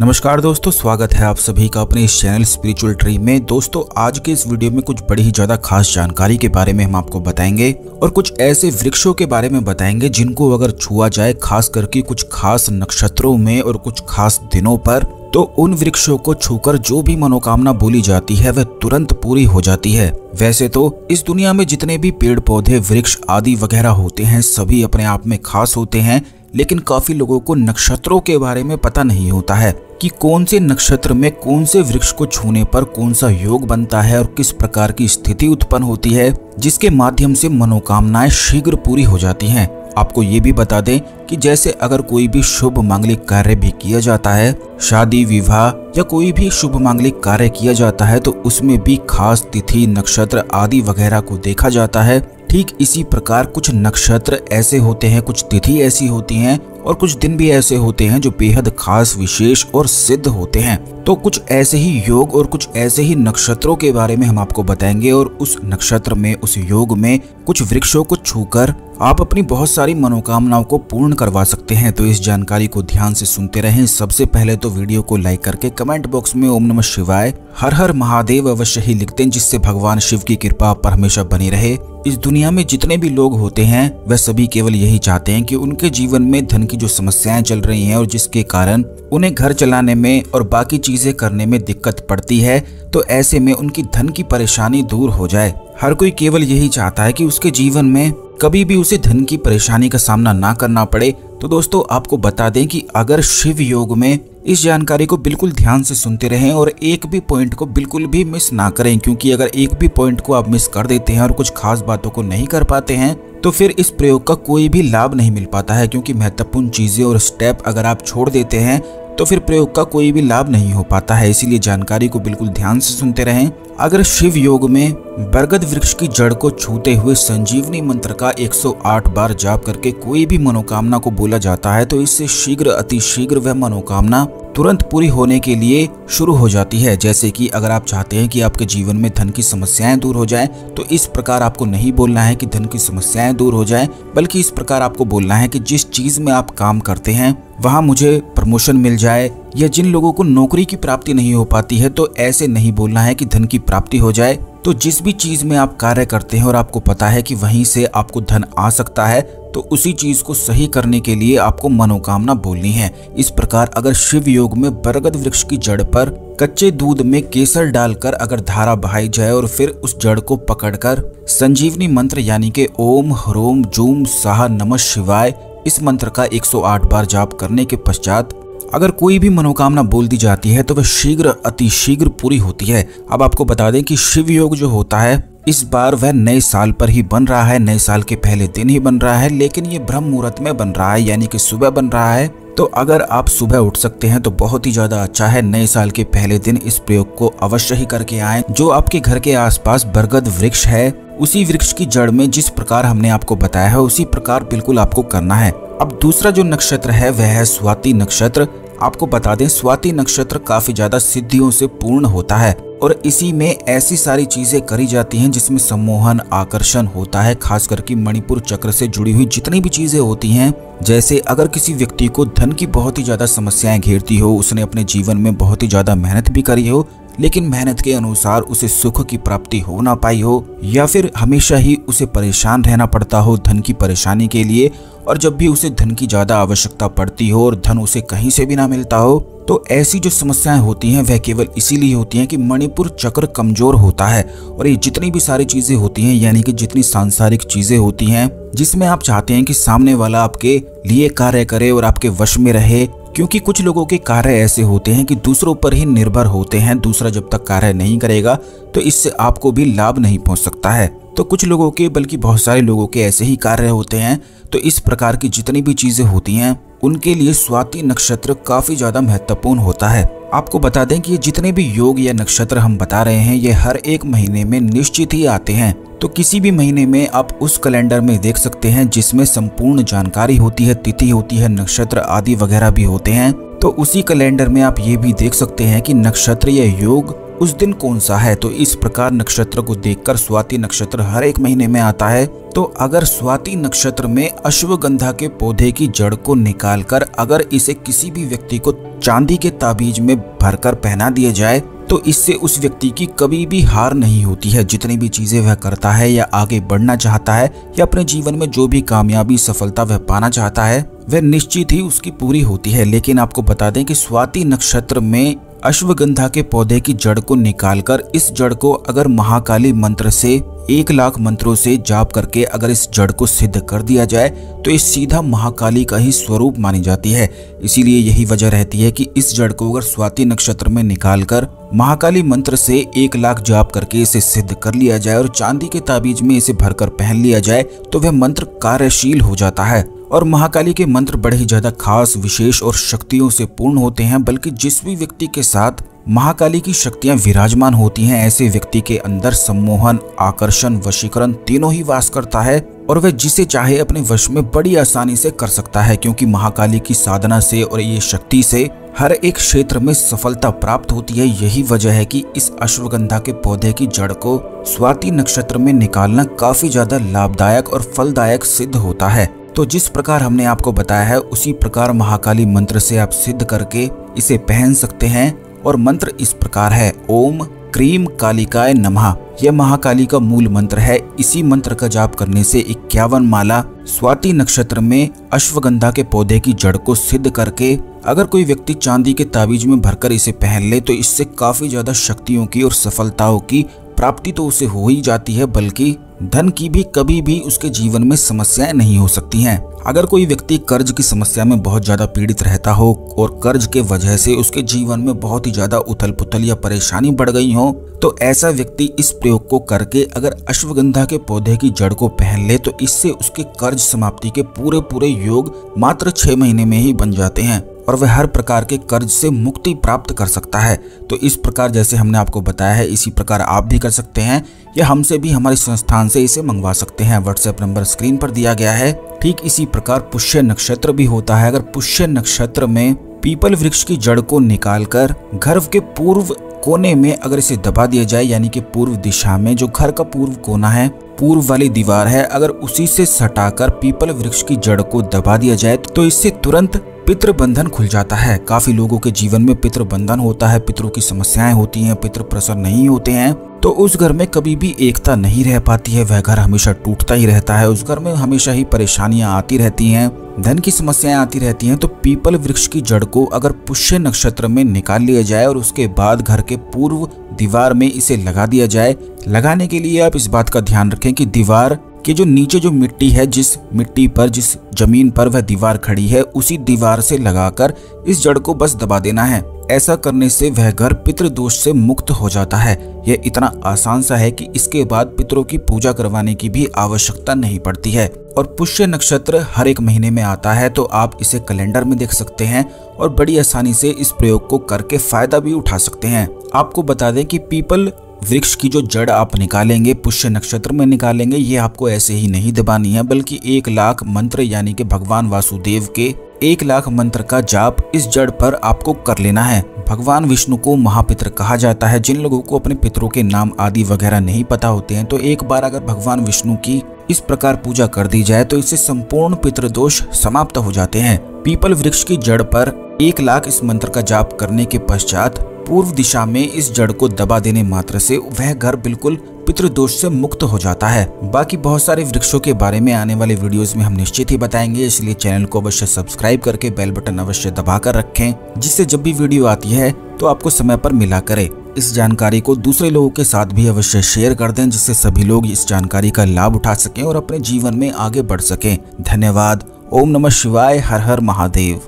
नमस्कार दोस्तों, स्वागत है आप सभी का अपने इस चैनल स्पिरिचुअल ट्री में। दोस्तों, आज के इस वीडियो में कुछ बड़ी ही ज़्यादा खास जानकारी के बारे में हम आपको बताएँगे और कुछ ऐसे वृक्षों के बारे में बताएँगे जिनको अगर छुआ जाए, खास करके कुछ खास नक्षत्रों में और कुछ खास दिनों पर तो उन वृक्षों को छूकर जो भी मनोकामना बोली जाती है, वह तुरंत पूरी हो जाती है। वैसे तो इस दुनिया में जितने भी पेड़ पौधे वृक्ष आदि वगैरह होते हैं, सभी अपने आप में खास होते हैं लेकिन काफ़ी लोगों को नक्षत्रों के बारे में पता नहीं होता है कि कौन से नक्षत्र में कौन से वृक्ष को छूने पर कौन सा योग बनता है और किस प्रकार की स्थिति उत्पन्न होती है, जिसके माध्यम से मनोकामनाएँ शीघ्र पूरी हो जाती हैं। आपको ये भी बता दें कि जैसे अगर कोई भी शुभ मांगलिक कार्य भी किया जाता है, शादी, विवाह या कोई भी शुभ मांगलिक कार्य किया जाता है तो उसमें भी खास तिथि, नक्षत्र आदि वगैरह को देखा जाता है ठीक इसी प्रकार कुछ नक्षत्र ऐसे होते हैं, कुछ तिथि ऐसी होती हैं और कुछ दिन भी ऐसे होते हैं जो बेहद खास, विशेष और सिद्ध होते हैं। तो कुछ ऐसे ही योग और कुछ ऐसे ही नक्षत्रों के बारे में हम आपको बताएँगे और उस नक्षत्र में, उस योग में कुछ वृक्षों को छूकर आप अपनी बहुत सारी मनोकामनाओं को पूर्ण करवा सकते हैं तो इस जानकारी को ध्यान से सुनते रहें। सबसे पहले तो वीडियो को लाइक करके कमेंट बॉक्स में ओम नमः शिवाय हर हर महादेव अवश्य ही लिखते हैं, जिससे भगवान शिव की कृपा पर हमेशा बनी रहे। इस दुनिया में जितने भी लोग होते हैं, वह सभी केवल यही चाहते हैं कि उनके जीवन में धन की जो समस्याएँ चल रही हैं और जिसके कारण उन्हें घर चलाने में और बाकी चीज़ें करने में दिक्कत पड़ती है तो ऐसे में उनकी धन की परेशानी दूर हो जाए। हर कोई केवल यही चाहता है कि उसके जीवन में कभी भी उसे धन की परेशानी का सामना ना करना पड़े। तो दोस्तों, आपको बता दें कि अगर शिव योग में इस जानकारी को बिल्कुल ध्यान से सुनते रहें और एक भी पॉइंट को बिल्कुल भी मिस ना करें, क्योंकि अगर एक भी पॉइंट को आप मिस कर देते हैं और कुछ खास बातों को नहीं कर पाते हैं तो फिर इस प्रयोग का कोई भी लाभ नहीं मिल पाता है, क्योंकि महत्वपूर्ण चीज़ें और स्टेप अगर आप छोड़ देते हैं तो फिर प्रयोग का कोई भी लाभ नहीं हो पाता है, इसीलिए जानकारी को बिल्कुल ध्यान से सुनते रहें। अगर शिव योग में बरगद वृक्ष की जड़ को छूते हुए संजीवनी मंत्र का 108 बार जाप करके कोई भी मनोकामना को बोला जाता है तो इससे शीघ्र, अति शीघ्र वह मनोकामना तुरंत पूरी होने के लिए शुरू हो जाती है। जैसे कि अगर आप चाहते हैं कि आपके जीवन में धन की समस्याएँ दूर हो जाएँ तो इस प्रकार आपको नहीं बोलना है कि धन की समस्याएँ दूर हो जाएँ, बल्कि इस प्रकार आपको बोलना है कि जिस चीज़ में आप काम करते हैं वहाँ मुझे प्रमोशन मिल जाए या जिन लोगों को नौकरी की प्राप्ति नहीं हो पाती है तो ऐसे नहीं बोलना है कि धन की प्राप्ति हो जाए। तो जिस भी चीज़ में आप कार्य करते हैं और आपको पता है कि वहीं से आपको धन आ सकता है तो उसी चीज़ को सही करने के लिए आपको मनोकामना बोलनी है। इस प्रकार अगर शिव योग में बरगद वृक्ष की जड़ पर कच्चे दूध में केसर डालकर अगर धारा बहाई जाए और फिर उस जड़ को पकड़कर संजीवनी मंत्र यानी के ओम, ह्रोम, जूम, साह, नमः शिवाय इस मंत्र का 108 बार जाप करने के पश्चात अगर कोई भी मनोकामना बोल दी जाती है तो वह शीघ्र, अति शीघ्र पूरी होती है। अब आपको बता दें कि शिव योग जो होता है, इस बार वह नए साल पर ही बन रहा है। नए साल के पहले दिन ही बन रहा है, लेकिन ये ब्रह्म मुहूर्त में बन रहा है, यानी कि सुबह बन रहा है। तो अगर आप सुबह उठ सकते हैं तो बहुत ही ज़्यादा अच्छा है नए साल के पहले दिन इस प्रयोग को अवश्य ही करके आए। जो आपके घर के आसपास बरगद वृक्ष है उसी वृक्ष की जड़ में जिस प्रकार हमने आपको बताया है, उसी प्रकार बिल्कुल आपको करना है। अब दूसरा जो नक्षत्र है, वह है स्वाति नक्षत्र। आपको बता दें, स्वाति नक्षत्र काफ़ी ज़्यादा सिद्धियों से पूर्ण होता है और इसी में ऐसी सारी चीज़ें करी जाती हैं जिसमें सम्मोहन, आकर्षण होता है खास करके मणिपुर चक्र से जुड़ी हुई जितनी भी चीज़ें होती हैं। जैसे अगर किसी व्यक्ति को धन की बहुत ही ज़्यादा समस्याएँ घेरती हो, उसने अपने जीवन में बहुत ही ज़्यादा मेहनत भी करी हो लेकिन मेहनत के अनुसार उसे सुख की प्राप्ति हो ना पाई हो, या फिर हमेशा ही उसे परेशान रहना पड़ता हो धन की परेशानी के लिए, और जब भी उसे धन की ज़्यादा आवश्यकता पड़ती हो और धन उसे कहीं से भी ना मिलता हो तो ऐसी जो समस्याएँ होती हैं, वह केवल इसीलिए होती हैं कि मणिपुर चक्र कमज़ोर होता है, और ये जितनी भी सारी चीज़ें होती हैं, यानी कि जितनी सांसारिक चीज़ें होती हैं, जिसमें आप चाहते हैं कि सामने वाला आपके लिए कार्य करे और आपके वश में रहे क्योंकि कुछ लोगों के कार्य ऐसे होते हैं कि दूसरों पर ही निर्भर होते हैं, दूसरा जब तक कार्य नहीं करेगा तो इससे आपको भी लाभ नहीं पहुँच सकता है। तो कुछ लोगों के, बल्कि बहुत सारे लोगों के ऐसे ही कार्य होते हैं तो इस प्रकार की जितनी भी चीज़ें होती हैं उनके लिए स्वाति नक्षत्र काफ़ी ज़्यादा महत्वपूर्ण होता है। आपको बता दें कि ये जितने भी योग या नक्षत्र हम बता रहे हैं, ये हर एक महीने में निश्चित ही आते हैं। तो किसी भी महीने में आप उस कैलेंडर में देख सकते हैं, जिसमें संपूर्ण जानकारी होती है, तिथि होती है, नक्षत्र आदि वगैरह भी होते हैं। तो उसी कैलेंडर में आप ये भी देख सकते हैं कि नक्षत्र या योग उस दिन कौन सा है? तो इस प्रकार नक्षत्र को देखकर स्वाति नक्षत्र हर एक महीने में आता है। तो अगर स्वाति नक्षत्र में अश्वगंधा के पौधे की जड़ को निकालकर अगर इसे किसी भी व्यक्ति को चांदी के ताबीज में भरकर पहना दिया जाए तो इससे उस व्यक्ति की कभी भी हार नहीं होती है। जितनी भी चीज़ें वह करता है या आगे बढ़ना चाहता है या अपने जीवन में जो भी कामयाबी, सफलता वह पाना चाहता है, वह निश्चित ही उसकी पूरी होती है। लेकिन आपको बता दें कि स्वाति नक्षत्र में अश्वगंधा के पौधे की जड़ को निकालकर इस जड़ को अगर महाकाली मंत्र से एक लाख मंत्रों से जाप करके अगर इस जड़ को सिद्ध कर दिया जाए तो इस सीधा महाकाली का ही स्वरूप मानी जाती है। इसीलिए यही वजह रहती है कि इस जड़ को अगर स्वाति नक्षत्र में निकालकर महाकाली मंत्र से एक लाख जाप करके इसे सिद्ध कर लिया जाए और चांदी के ताबीज में इसे भरकर पहन लिया जाए तो वह मंत्र कार्यशील हो जाता है। और महाकाली के मंत्र बड़े ही ज़्यादा खास, विशेष और शक्तियों से पूर्ण होते हैं, बल्कि जिस भी व्यक्ति के साथ महाकाली की शक्तियाँ विराजमान होती हैं, ऐसे व्यक्ति के अंदर सम्मोहन, आकर्षण, वशीकरण तीनों ही वास करता है और वह जिसे चाहे अपने वश में बड़ी आसानी से कर सकता है, क्योंकि महाकाली की साधना से और ये शक्ति से हर एक क्षेत्र में सफलता प्राप्त होती है। यही वजह है कि इस अश्वगंधा के पौधे की जड़ को स्वाति नक्षत्र में निकालना काफ़ी ज़्यादा लाभदायक और फलदायक सिद्ध होता है। तो जिस प्रकार हमने आपको बताया है, उसी प्रकार महाकाली मंत्र से आप सिद्ध करके इसे पहन सकते हैं और मंत्र इस प्रकार है, ओम क्रीम कालिकाय नमः। यह महाकाली का मूल मंत्र है। इसी मंत्र का जाप करने से इक्यावन माला स्वाति नक्षत्र में अश्वगंधा के पौधे की जड़ को सिद्ध करके अगर कोई व्यक्ति चांदी के ताबीज में भरकर इसे पहन ले तो इससे काफ़ी ज़्यादा शक्तियों की और सफलताओं की प्राप्ति तो उसे हो ही जाती है, बल्कि धन की भी कभी भी उसके जीवन में समस्याएँ नहीं हो सकती हैं। अगर कोई व्यक्ति कर्ज की समस्या में बहुत ज़्यादा पीड़ित रहता हो और कर्ज के वजह से उसके जीवन में बहुत ही ज़्यादा उथल पुथल या परेशानी बढ़ गई हो तो ऐसा व्यक्ति इस प्रयोग को करके अगर अश्वगंधा के पौधे की जड़ को पहन ले तो इससे उसके कर्ज समाप्ति के पूरे पूरे योग मात्र छह महीने में ही बन जाते हैं। और वह हर प्रकार के कर्ज से मुक्ति प्राप्त कर सकता है। तो इस प्रकार जैसे हमने आपको बताया है, इसी प्रकार आप भी कर सकते हैं। या हमसे भी हमारे संस्थान से इसे मंगवा सकते हैं। व्हाट्सएप नंबर स्क्रीन पर दिया गया है। ठीक इसी प्रकार पुष्य नक्षत्र भी होता है। अगर पुष्य नक्षत्र में पीपल वृक्ष की जड़ को निकालकर घर के पूर्व कोने में अगर इसे दबा दिया जाए, यानी कि पूर्व दिशा में, जो घर का पूर्व कोना है, पूर्व वाली दीवार है, अगर उसी से सटाकर पीपल वृक्ष की जड़ को दबा दिया जाए तो इससे तुरंत पितृ बंधन खुल जाता है। काफ़ी लोगों के जीवन में पितृ बंधन होता है। पितरों की समस्याएँ होती हैं, पितृ प्रसन्न नहीं होते हैं तो उस घर में कभी भी एकता नहीं रह पाती है। वह घर हमेशा टूटता ही रहता है। उस घर में हमेशा ही परेशानियाँ आती रहती हैं, धन की समस्याएँ आती रहती हैं तो पीपल वृक्ष की जड़ को अगर पुष्य नक्षत्र में निकाल लिया जाए और उसके बाद घर के पूर्व दीवार में इसे लगा दिया जाए, लगाने के लिए आप इस बात का ध्यान रखें कि दीवार कि जो नीचे जो मिट्टी है, जिस मिट्टी पर, जिस ज़मीन पर वह दीवार खड़ी है, उसी दीवार से लगाकर इस जड़ को बस दबा देना है। ऐसा करने से वह घर पितृ दोष से मुक्त हो जाता है। यह इतना आसान सा है कि इसके बाद पितरों की पूजा करवाने की भी आवश्यकता नहीं पड़ती है। और पुष्य नक्षत्र हर एक महीने में आता है तो आप इसे कैलेंडर में देख सकते हैं और बड़ी आसानी से इस प्रयोग को करके फ़ायदा भी उठा सकते हैं। आपको बता दें कि पीपल वृक्ष की जो जड़ आप निकालेंगे, पुष्य नक्षत्र में निकालेंगे, ये आपको ऐसे ही नहीं दबानी है, बल्कि एक लाख मंत्र यानी कि भगवान वासुदेव के एक लाख मंत्र का जाप इस जड़ पर आपको कर लेना है। भगवान विष्णु को महापित्र कहा जाता है। जिन लोगों को अपने पितरों के नाम आदि वगैरह नहीं पता होते हैं तो एक बार अगर भगवान विष्णु की इस प्रकार पूजा कर दी जाए तो इससे संपूर्ण पितृदोष समाप्त हो जाते हैं। पीपल वृक्ष की जड़ पर एक लाख इस मंत्र का जाप करने के पश्चात पूर्व दिशा में इस जड़ को दबा देने मात्र से वह घर बिल्कुल पितृदोष से मुक्त हो जाता है। बाकी बहुत सारे वृक्षों के बारे में आने वाले वीडियोस में हम निश्चित ही बताएँगे, इसलिए चैनल को अवश्य सब्सक्राइब करके बेल बटन अवश्य दबा कर रखें, जिससे जब भी वीडियो आती है तो आपको समय पर मिला करे। इस जानकारी को दूसरे लोगों के साथ भी अवश्य शेयर कर दें, जिससे सभी लोग इस जानकारी का लाभ उठा सकें और अपने जीवन में आगे बढ़ सकें। धन्यवाद। ओम नमः शिवाय। हर हर महादेव।